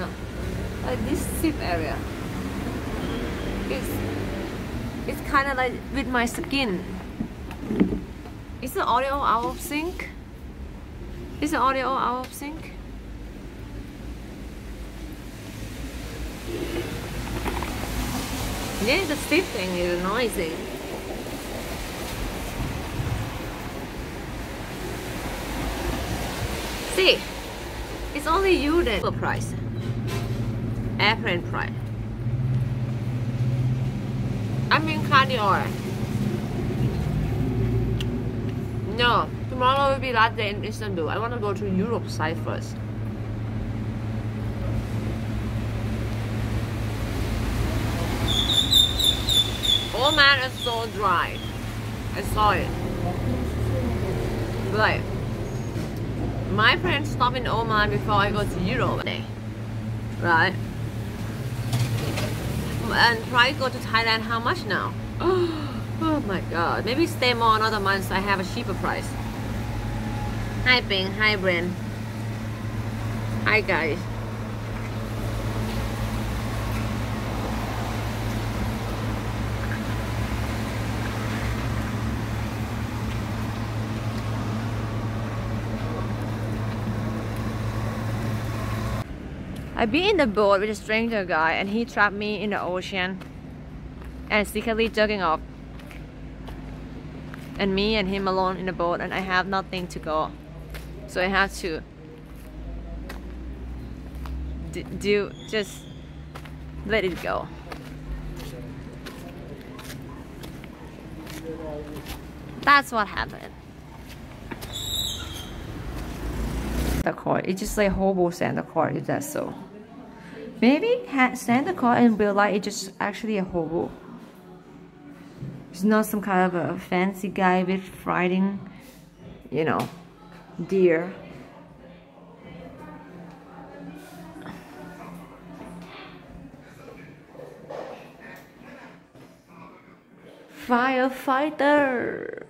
know, like this zip area. It's it's kind of like with my skin. Is the audio out of sync? Is the audio out of sync? Yeah, the stiff thing is noisy. See, it's only you that price. Airplane price. I'm in Cardior. No, tomorrow will be last day in Istanbul. I want to go to Europe side first. Oh man, it's so dry. I saw it. But my friend stopped in Oman before I go to Europe. Eh? Right? And to go to Thailand how much now? Oh my god. Maybe stay more another month so I have a cheaper price. Hi Bing, hi Bren. Hi guys. I've been in the boat with a stranger guy and he trapped me in the ocean and secretly jerking off. And me and him alone in the boat and I have nothing to go. So I have to do just let it go. That's what happened. The cord, it's just like hobo Santa Claus, is that so? Maybe Santa Claus in real life is just actually a hobo. He's not some kind of a fancy guy with riding, you know, deer. Firefighter!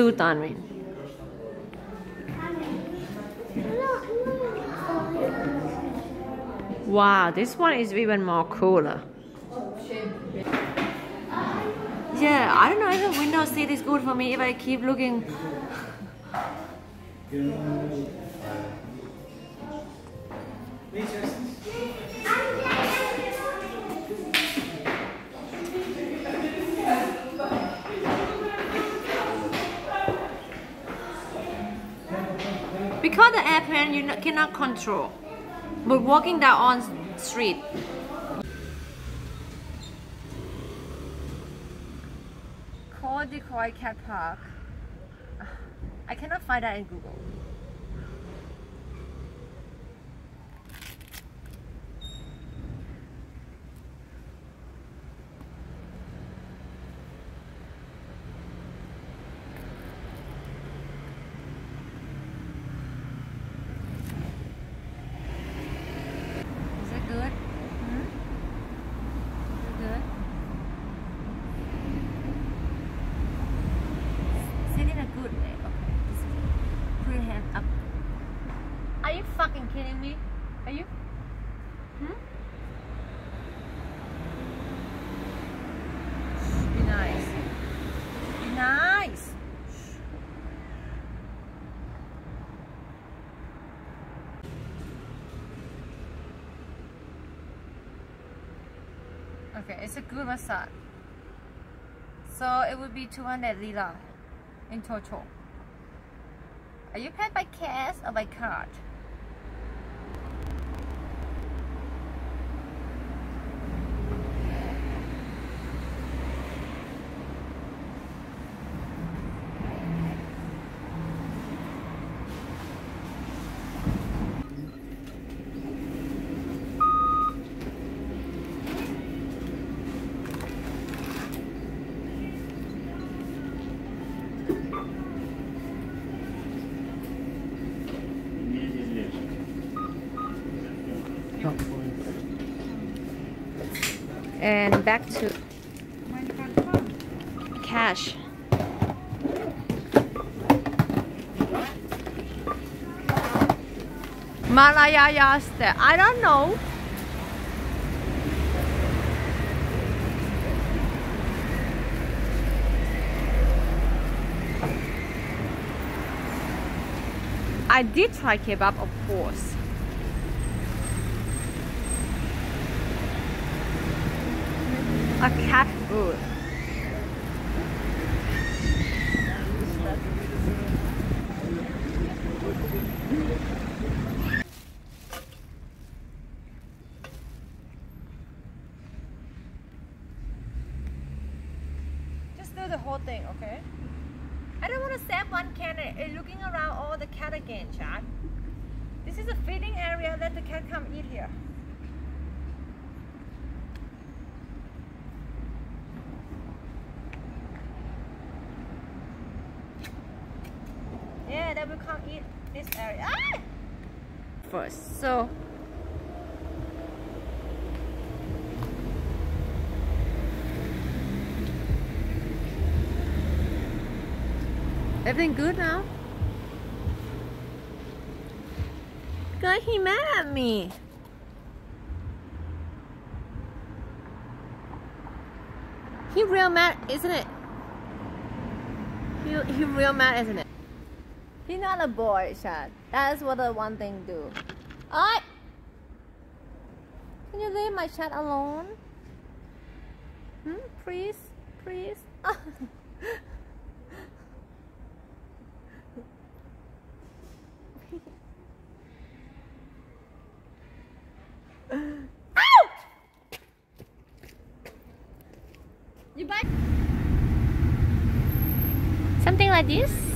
A? Wow, this one is even more cooler. Yeah, I don't know if the window seat is good for me if I keep looking. Because the airplane you cannot control, but walking down on street. Decoy Cat Park. I cannot find that in Google. Kidding me? Are you? Hmm? Be nice. Be nice. Okay, it's a good massage. So it would be 200 lira in total. Are you paid by cash or by card? Back to cash. Malaya I don't know. I did try kebab, of course. A cat food. Just do the whole thing, okay? I don't want to save one cat and looking around all the cat again, Chad. This is a feeding area. Let the cat come eat here. Yeah, they will come eat this area. Ah! First, so Everything good now? God, he mad at me. He real mad, isn't it? He, he real mad, isn't it? He's not a boy, Chad. That's what the one thing do. Alright. Can you leave my chat alone? Hmm? Please? Please? Something like this?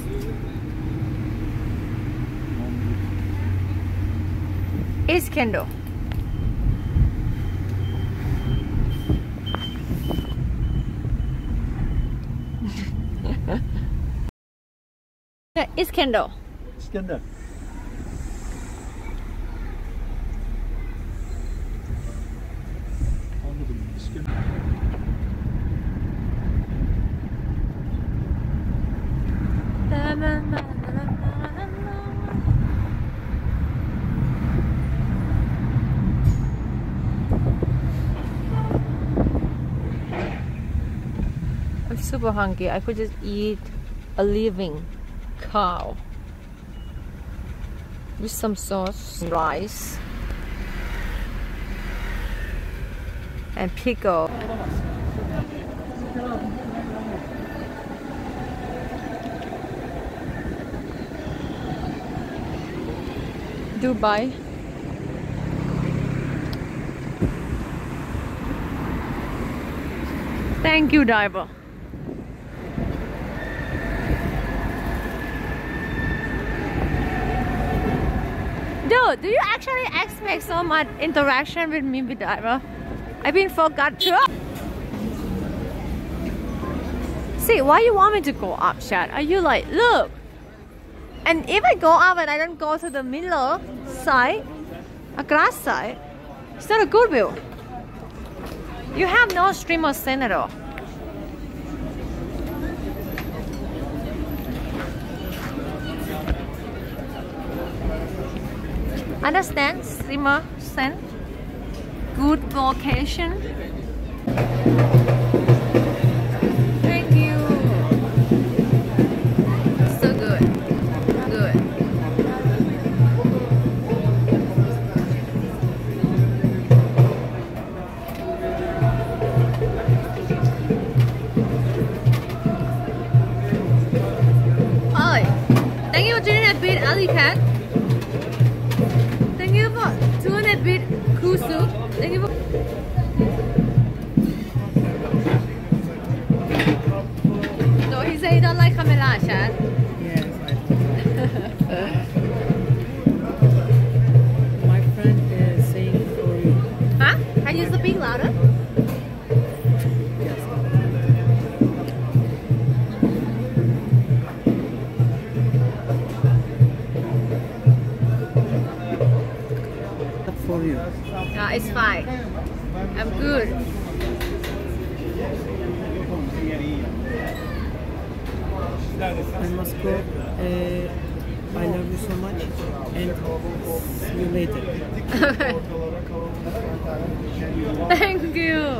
It's Kendo. it's Kendo. Skender. Anladım. Skender. Super hungry. I could just eat a living cow with some sauce, rice, and pickle. Dubai. Thank you, driver. Dude, do you actually expect so much interaction with me, driver? I've been forgot to. See, why you want me to go up, Chad? Are you like, look? And if I go up and I don't go to the middle side, a glass side, it's not a good view. You have no stream of scene at all. Understand? Streamer scent? Good vocation?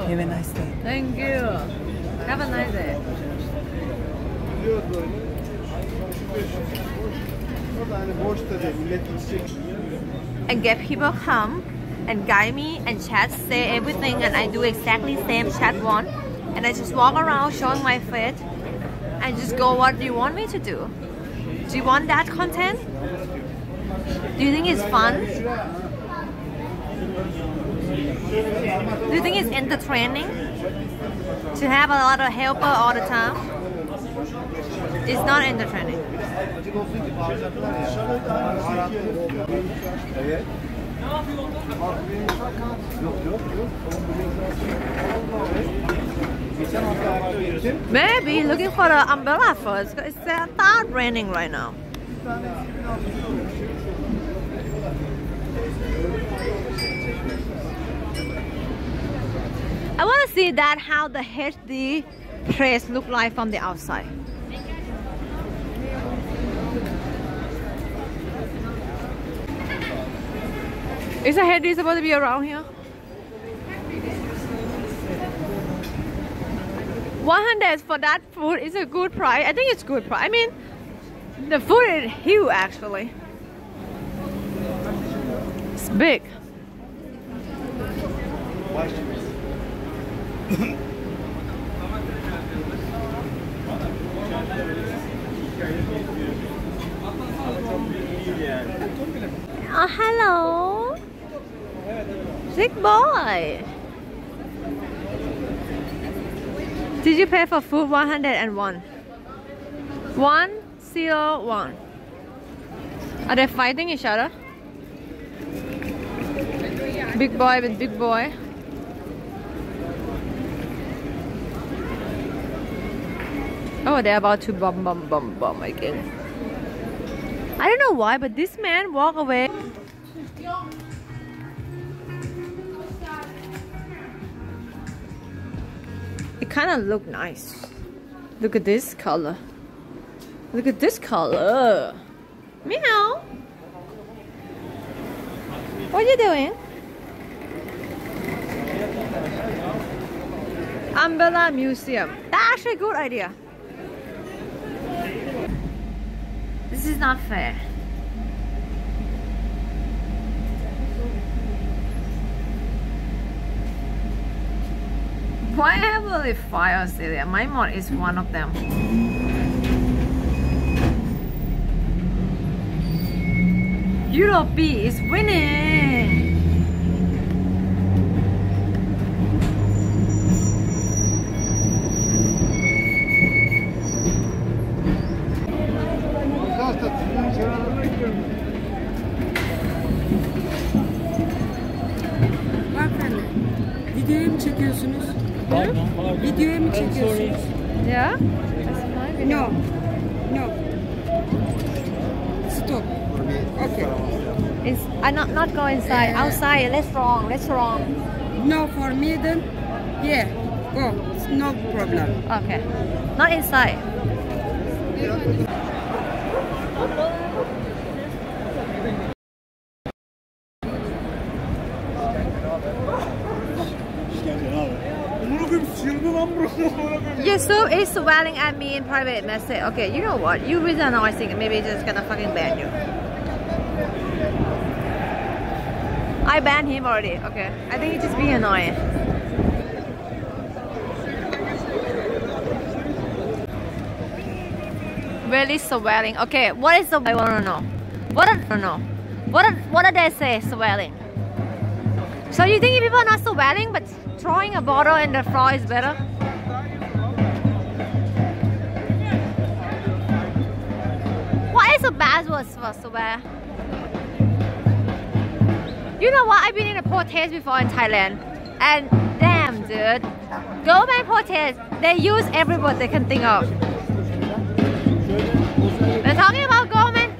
Have a nice day. Thank you. Have a nice day. And get people come and guide me and chat, say everything, and I do exactly same chat one. And I just walk around showing my face and just go, what do you want me to do? Do you want that content? Do you think it's fun? Do you think it's entertaining? To have a lot of helper all the time? It's not entertaining. Maybe looking for the umbrella first. It's start raining right now. I want to see that how the HD place look like from the outside. Is the HD supposed to be around here? 100 for that food is a good price. I think it's good price. I mean, the food is huge actually. It's big. Oh, hello. Big boy. Did you pay for food 101? 101. Are they fighting each other? Big boy with big boy. Oh, they're about to bomb, bomb, bomb, bomb again. I don't know why, but this man walked away. It kind of look nice. Look at this color. Look at this color. Meow. What are you doing? Umbrella Museum. That's actually a good idea. This is not fair. Why have only five there? My mod is one of them. Europe is winning! Hanımefendi, videoya mı çekiyorsunuz? Videoya mı çekiyorsunuz? Yeah? Video. No. No. Stop. Okay. It's, I not not go inside. Outside, restaurant, restaurant. No for me then? Yeah. Go. It's no problem. Okay. Not inside. So is swelling at me in private message. Okay, you know what? You really annoying. I think maybe just gonna fucking ban you. I banned him already. Okay. I think he's just being annoying. Really swelling. Okay, what is the I wanna know. What I don't know. What what did they say swelling? So you think people are not swelling but throwing a bottle in the floor is better? What is the bad word for swear? You know what? I've been in a protest before in Thailand, and damn, dude, government protest they use every word they can think of. We're talking about government.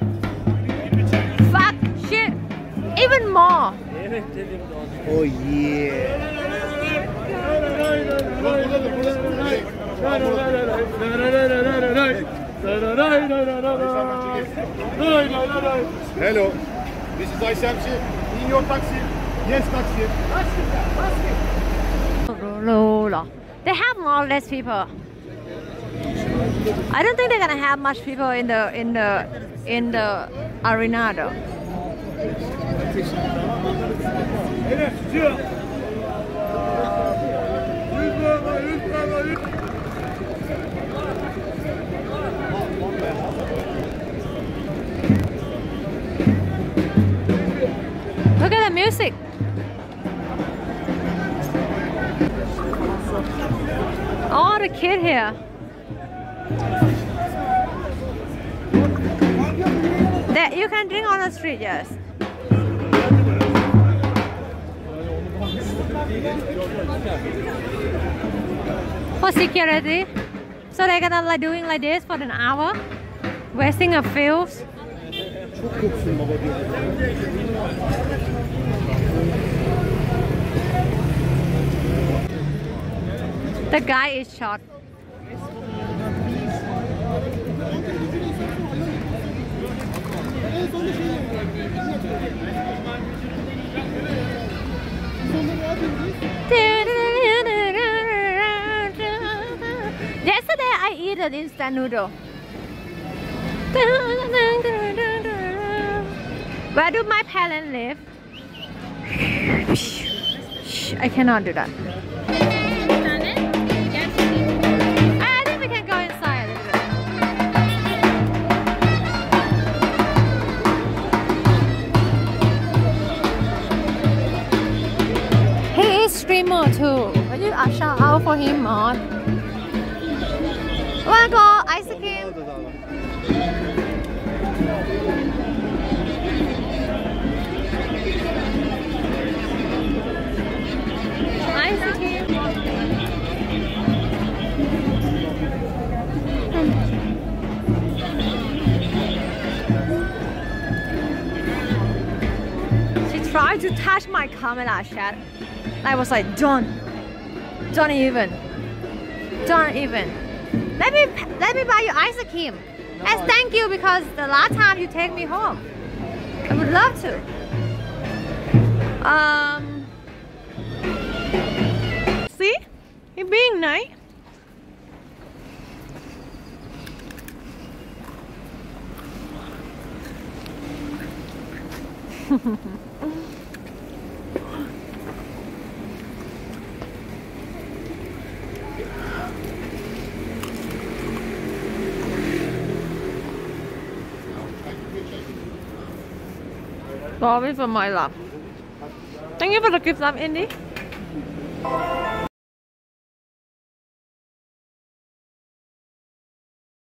Fuck shit, even more. Oh yeah. Hello. This is ISMC. In your taxi. Yes, taxi. They have more or less people. I don't think they're gonna have much people in the in the in the arena though. The kid here. That you can drink on the street, yes. For security. So they're gonna like doing like this for an hour, wasting a field. The guy is shot. Yesterday I eat an instant noodle. Where do my parents live? I cannot do that. Streamer too. Will you shout out for him, Mon? Wanna go ice cream? Ice cream. She tried to touch my camera chat. I was like, don't, don't even, don't even. Let me, let me buy you ice cream. As thank you because the last time you take me home. I would love to. Um, see, you're being nice. Sorry for my laugh. Thank you for the gift, love, Indy.